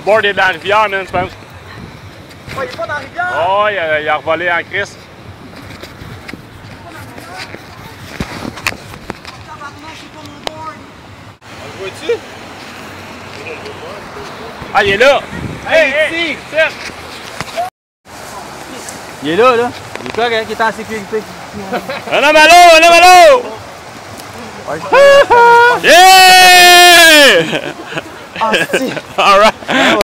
Ah, ton board est dans la rivière, man, tu penses? Oh, il est pas dans la rivière! Oh, il a, il a revolé en crise. On le voit-tu? Ah, il est là! Hey, Hey, hey. Il est là, là. Il est correct, il est en sécurité. Un homme à l'eau, un homme à l'eau! Yeah! Ah, si! All right.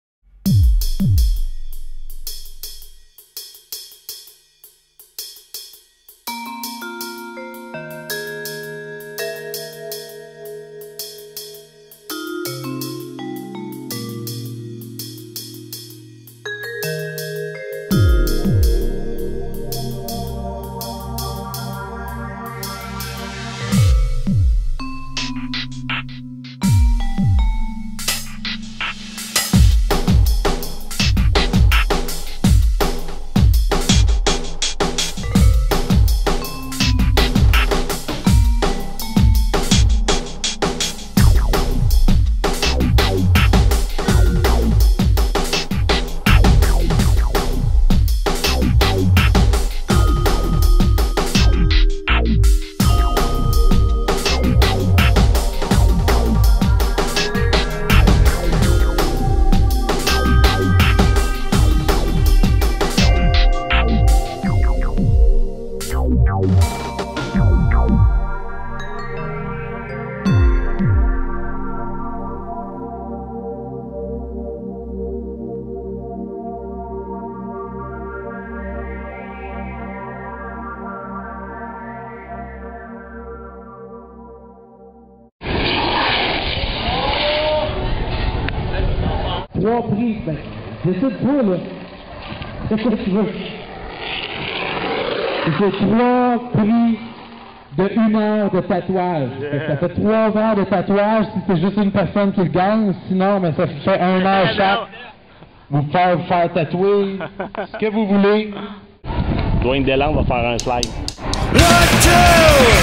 Trois prix, ben, décide pas, là. C'est quoi tu veux? C'est trois prix de une heure de tatouage. Que Ça fait trois heures de tatouage si c'est juste une personne qui le gagne. Sinon, mais ça fait un heure chaque. Vous pouvez vous faire tatouer ce que vous voulez. Dwayne Delan va faire un slide. One, two!